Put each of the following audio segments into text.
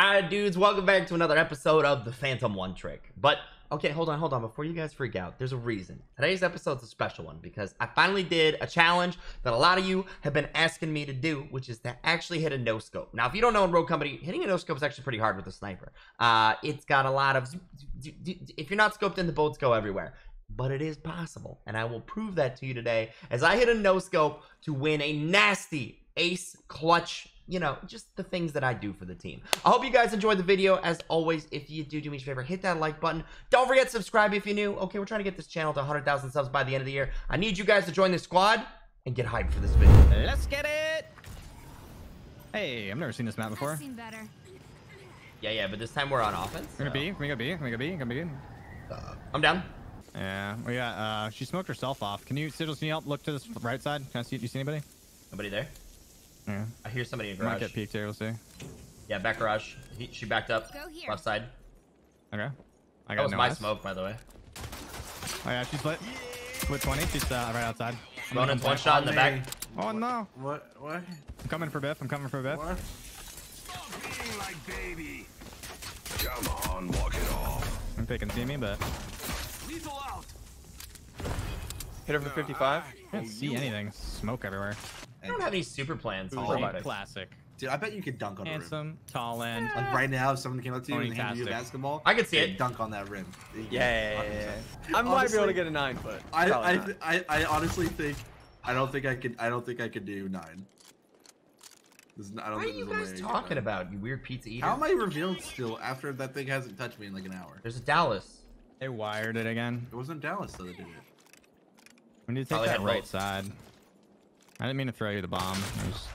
Alright, dudes, welcome back to another episode of the Phantom One Trick. But okay, hold on, hold on. Before you guys freak out, there's a reason. Today's episode's a special one because I finally did a challenge that a lot of you have been asking me to do, which is to actually hit a no scope. Now, if you don't know in Rogue Company, hitting a no scope is actually pretty hard with a sniper. Uh, it's got a lot of. If you're not scoped in, the bullets go everywhere. But it is possible, and I will prove that to you today as I hit a no scope to win a nasty ace clutch you know, just the things that I do for the team. I hope you guys enjoyed the video. As always, if you do do me a favor, hit that like button. Don't forget to subscribe if you're new. Okay, we're trying to get this channel to 100,000 subs by the end of the year. I need you guys to join the squad and get hyped for this video. Let's get it. Hey, I've never seen this map before. I've seen better. Yeah, yeah, but this time we're on offense. We're gonna so- be. Can we go B? Can we go B? Can we go B? I'm down. Yeah, we got. Uh, she smoked herself off. Can you, Sigils? Can you help look to this right side? Can I see? Do you see anybody? Nobody there. Yeah. I hear somebody in garage. Might get peeked here. We'll see. Yeah, back garage. He, she backed up. Go here. Left side. Okay. I That was no my eyes. smoke, by the way. Oh yeah, she's lit. Split 20. She's uh, right outside. I'm gonna Ronin's go one shot in the back. Oh no! What? What? I'm coming for Biff. I'm coming for Biff. What? Being like baby. Come on, walk it off. I'm picking see me, but Lethal out. Hit her for 55. I can't see anything. Smoke everywhere. I don't have any super plans. For. Classic. Dude, I bet you could dunk on a rim. Handsome, tall end. Like right now, if someone came up to you and handed you a basketball, I could see it. Dunk on that rim. Yeah, yeah, yeah, yeah. I might be able to get a nine foot. I, I. I, I honestly think, I don't think I could. I don't think I could do nine. This is- I don't What are you there's guys way I could talking do about, you weird pizza nine. eater? How am I revealed still after that thing hasn't touched me in like an hour? There's a Dallas. They wired it again. It wasn't Dallas that did it. We need to take Probably that right both. side. I didn't mean to throw you the bomb. Was-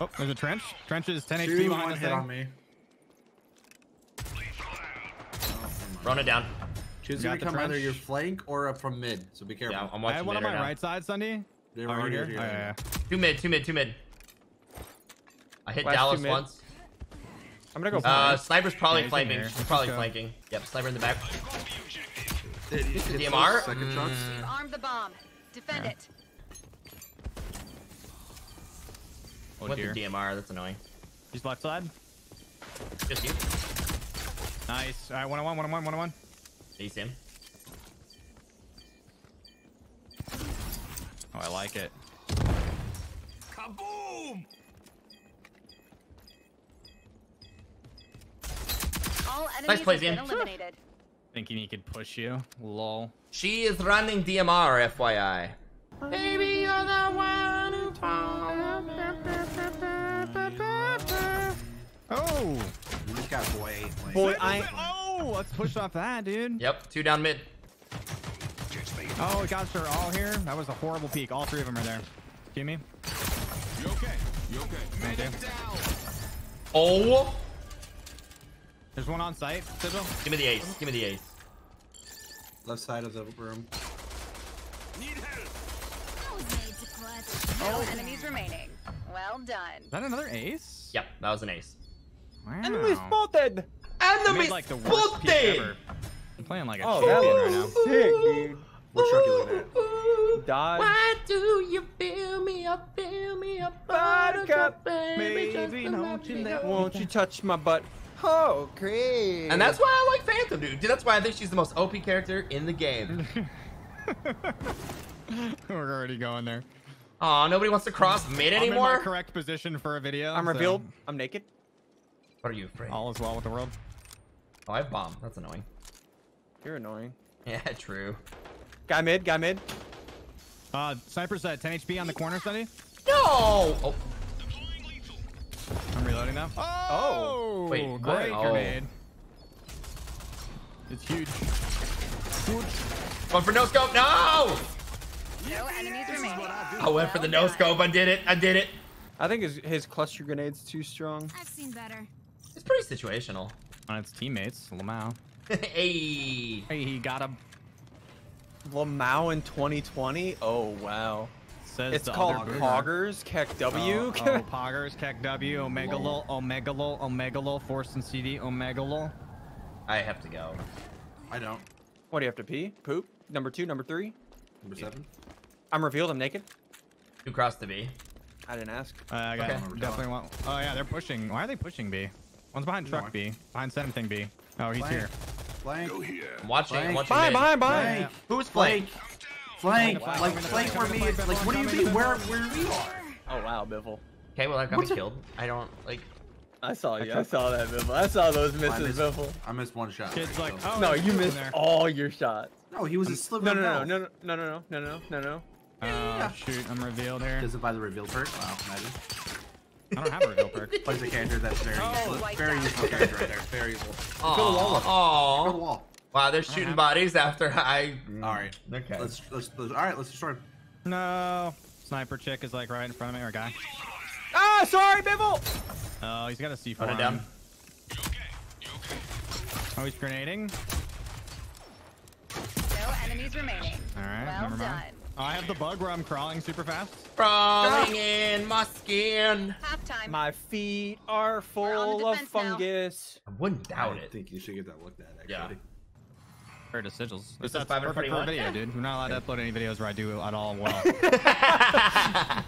Oh, there's a trench. Trench is 10 HP behind one us hit on me. Rona down. Choose Got to the come either your flank or up from mid. So be careful. Yeah, I'm watching I watching have one on my right now. right side, Sundee. They Oh, right here? here. Oh, yeah, yeah. Two mid, two mid, two mid. I hit Last Dallas once. I'm gonna go. Uh, sniper's probably Yeah, he's flanking. here. She's probably flanking. Yep, sniper in the back. It- it- it's DMR? those Second mm. shots. You've armed the bomb. Defend Yeah. it. Oh, With dear. the DMR, that's annoying. He's left side. Just you. Nice. All right, one on one, one on one, one on one. Ace him. Oh, I like it. Kaboom! All enemies play, have been eliminated. Thinking he could push you. Lol. She is running DMR, FYI. Baby, you're the one who Oh! You just got boy. Like, Boy, I. Oh, let's push off that, dude. Yep, two down mid. Oh, it got her all here. That was a horrible peek. All three of them are there. See me? You okay? You okay? Thank you. down. Oh! There's one on site. Sigil. Give me the ace. Give me the ace. left side of the room. Need help. I was made to clutch. No enemies remaining. Well done. Is that another ace? Yep, that was an ace. Wow. Enemy spotted. I Enemy made like the worst peek spotted! ever. I'm playing like a Oh, champion right now. sick, dude. What truck you looking at? Dodge. Why do you fill me up, fill me up, Buttercup, baby, just Baby, to don't you let, go. won't you touch my butt? Oh, great. And that's why I like Phantom, dude. Dude, That's why I think she's the most OP character in the game. We're already going there. Aw, nobody wants to cross mid I'm in my anymore? correct position for a video. I'm so revealed. I'm naked. What are you afraid? All is well with the world. Oh, I have bomb. That's annoying. You're annoying. Yeah, true. Guy mid. Guy mid. Uh, sniper's at 10 HP on the corner, Sunny. No! Oh, I'm reloading now. Oh! Wait, what? great Oh. grenade. It's huge. One for no scope. No! No enemies remaining. I went for the no scope. I did it. I did it. I think his his cluster grenade's too strong. I've seen better. It's pretty situational. On its teammates, Lamau. hey. Hey, he got him. Lamau in 2020. Oh wow. Says It's the called other boomer. Poggers. KEKW. Oh, oh, Poggers, KEKW, Omega Lol, Omega Lol, Omega Lol, Force and CD, Omega Lol. I have to go. I don't. What do you have to pee? Poop. Number two. Number three. Number seven. I'm revealed. I'm naked. Who crossed the B. I didn't ask. Uh, I got Okay. definitely want. Oh yeah, they're pushing. Why are they pushing B? One's behind truck B. Behind something B. Oh, he's Flank. here. Flank. Go here. I'm watching. I'm watching. Bye, mid. bye, bye. Flank. Who's flank? Flank. Flank. Like Flank. flank where me Flank. is like what do you mean where where we are? Oh wow, Biffle. Okay, well that got me killed. I don't like. I saw you. I saw that, Biffle. I saw those I misses, missed, Biffle. I missed one shot. Kid's like, oh, No, you missed there. all your shots. No, he was a sliver. No, of no, no, no, no, no, no, no, no, no, no. Oh uh, shoot, I'm revealed here. Does it buy the reveal perk? Wow, imagine. I don't have a reveal perk. Plays a character that's very Oh. useful. Wiped Very out. useful character right there. Very useful. Aw, Fill the wall up. Fill the wall. Wow, they're shooting bodies after I. All right. Okay. Let's let's, let's all right. Let's destroy. No. Sniper chick is like right in front of me, or guy. Ah, sorry, Biffle. Oh, he's got a C4. Run it on down. him. Oh, he's grenading. No enemies remaining. All right, Well never mind. done. Oh, I have the bug where I'm crawling super fast. Crawling in my skin. Halftime. My feet are full of defense now. fungus. I wouldn't doubt I it. think you should get that looked at. Actually. Yeah. Or to sigils. This is That's perfect 521? for a video, dude. We're not allowed to upload any videos where I do at all well.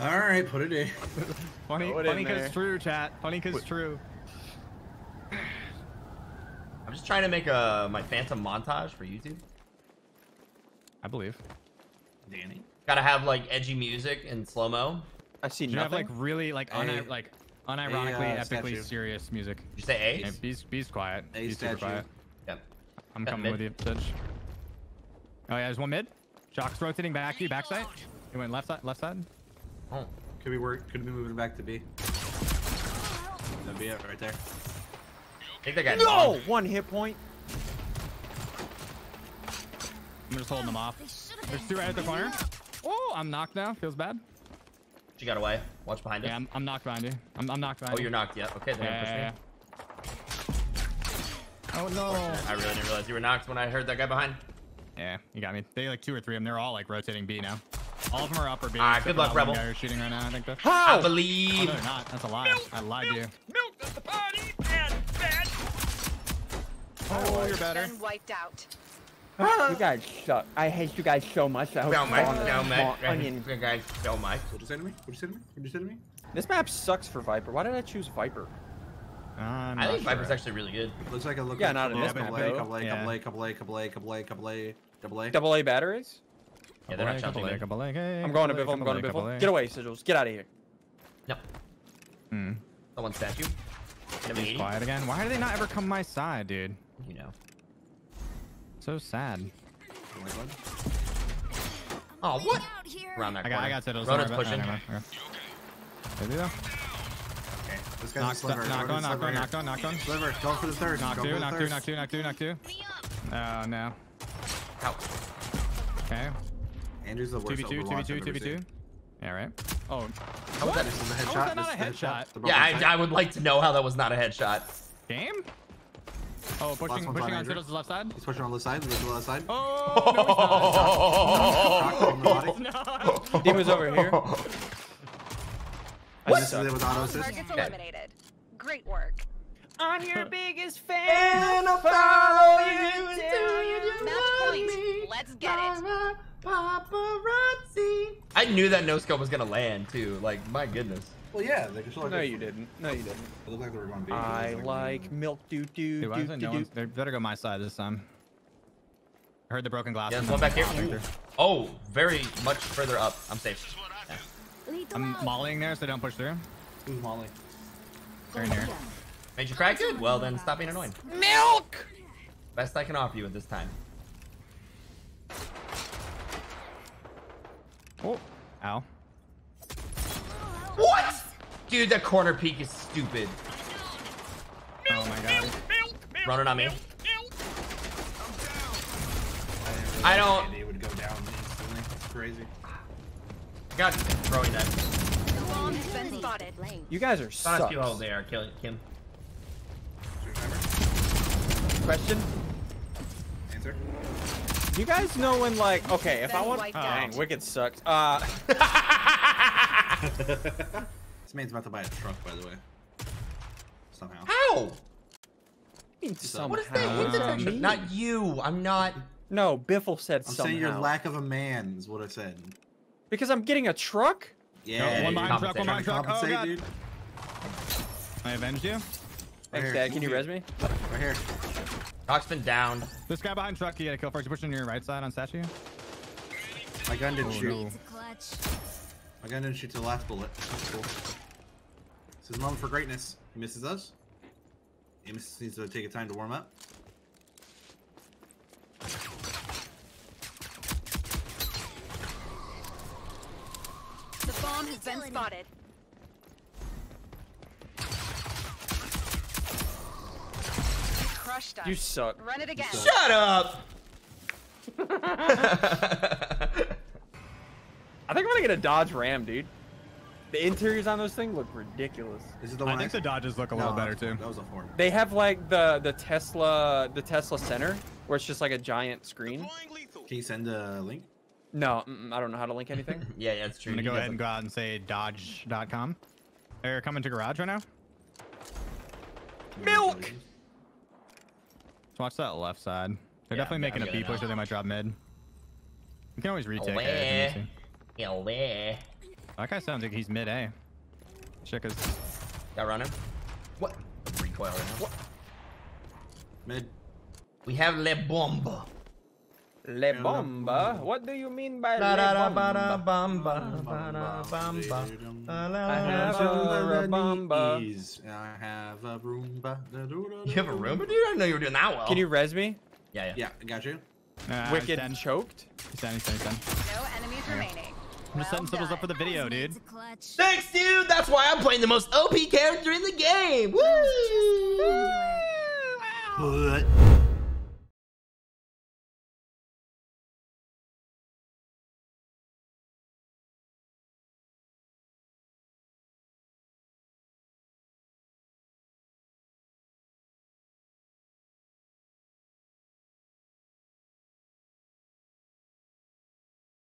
All right, put it in. funny, Throw it in funny cause there. true, chat. Funny cause true. I'm just trying to make a my phantom montage for YouTube. I believe. Danny. Gotta have like edgy music and slow mo. I see Do you have like really like A- uni- like unironically uh, epically statue. serious music? Did you say Hey, A's? be's be's quiet. A Be's super statue. quiet. Yep. I'm Yeah, coming mid. with you, Sidge. Oh yeah, there's one mid. Shock's rotating back you, backside. He went left side, left side. Oh. Could be work. Could be moving back to B. That'd be it right there. I think that guy. no, bombed. one hit point. I'm just holding them off. There's two right at the corner. Oh, I'm knocked now. Feels bad. She got away. Watch behind us. Yeah, I'm, I'm knocked behind you. I'm, I'm knocked behind Oh, you. you're knocked. Yeah. Okay. Then Yeah, push yeah, me. yeah. Oh no. I really didn't realize you were knocked when I heard that guy behind. Yeah, you got me. They like two or three of them. They're all like rotating B now. All of them are up or B. Ah, except good luck, that one Rebel. guy who's shooting right now. I think. They're... I How? Oh, believe. no, they're not. That's a lie. I lied to you. Milk at the party. Bad, bad. Oh, you're better. Been wiped out. You guys suck. I hate you guys so much. I hope So you much. So much. onion. You guys so much. What you say to me? What you say to me? What you say to me? This map sucks for Viper. Why did I choose Viper? I'm I not think sure. Viper's actually really good. Looks like a look. Yeah, like not in A, map, couple A, though. couple A, Yeah. couple A, couple A, couple A, couple A, couple A, double A. Double A batteries? Yeah, they're not Couple jumping A, in. couple A, hey, I'm going to couple Biffle. I'm going to couple A, Biffle. Get away, Sigils. Get out of here. No. Hmm. Someone statue. Enemy He's 80. quiet again. Why do they not ever come my side, dude? You know. So sad. Oh, what? Around that I got, corner. I got Siddles. Rona's Don't pushing. about- oh, never. Okay. Did he though? Okay. This guy's Knock, a sliver. knock on, knock on, knock on, knock on. Sliver. Go for the third. Knock Go two, knock two, third. knock two, knock two, knock two. Oh no. Ow. Okay. Andrew's the worst 2v2, 2v2, 2v2. seen. Yeah, right. Oh, How was that? This is a How headshot. was that not a is headshot? Yeah, I, I would like to know how that was not a headshot. game? Oh, pushing, pushing on on Andrew. Siddles' left side. He's pushing on the side. On the left side. Oh, no, he's Knocked him in not. Demon's over here. I just did it with auto assist. Targets Okay. eliminated. Great work. I'm your biggest fan. And I'll follow you until you do Match love point. me. Let's get it. Paparazzi. I knew that no scope was gonna land too. Like my goodness. Well, yeah. They just look No, like you didn't. No, you didn't. It looked like they were going to be. I like milk doo doo Dude, why doo is it doo no doo. one's? They better go my side this time. I heard the broken glass. Yeah, from there's one back here. Victor. Oh, very much further up. I'm safe. Yeah. I'm mollying there so they don't push through. Who's Molly? They're in here. Made you cry? Good. Well, then stop being annoying. Milk. Best I can offer you at this time. Oh, ow. What? Dude, that corner peek is stupid. Oh my god. Running on me. Milk, milk. I don't. Andy would go down instantly. It's crazy. God, throwing that. Bomb has been spotted. You guys are Honest sucks. few holes there, Kill- Kim. Question? Answer. Do you guys know when like okay, if I want wiped dang, out. Wicked sucks. Uh This man's about to buy a truck, by the way. Somehow. How? somehow. What is that hint detection? Me? Not you. I'm not. No, Biffle said I'm somehow. saying your lack of a man is what I said. Because I'm getting a truck? Yeah, one behind truck, one Trying behind truck. Oh, compensate, God. dude. I avenged you. Thanks, here, Dad. Can you move res me? Right here. Rock's been down. This guy behind truck, you got to kill first. You pushing your right side on statue. My gun didn't Oh, shoot. no. It's a clutch. My gun didn't shoot to the last bullet. That's cool. This is a moment for greatness. He misses us. Amos needs to take a time to warm up. The bomb has been spotted. You crushed us. You suck. Run it again. Shut up. I think I'm gonna get a Dodge Ram, dude. The interiors on those things look ridiculous. Is it the I one think the Dodges look a No, little better too. That was a form. They have like the the Tesla the Tesla Center where it's just like a giant screen. Can you send a link? No, I don't know how to link anything. yeah, yeah, it's true. I'm gonna go ahead and go out and say dodge.com. They're coming to garage right now. Milk! Let's watch that left side. They're Yeah, definitely making I'm a B gonna push or they might drop mid. You can always retake Away. A if you need to. Yeah, That guy sounds like he's mid A. Check his. Got running. What? Recoil right now. What? Mid. We have Le Bomba. Le Bomba? What do you mean by Da Le da da Bomba? ba da bum ba da bum ba. La la I have a Roomba. I have a Roomba. You have a Roomba, dude? I didn't know you were doing that well. Can you res me? Yeah, yeah. Yeah, got you. Nah, he's Wicked dead. choked? He's dead, he's dead, he's dead. No enemies remaining. I'm just setting Well Sigils up for the video, dude. It's a clutch. Thanks, dude. That's why I'm playing the most OP character in the game. Woo! Just into it. But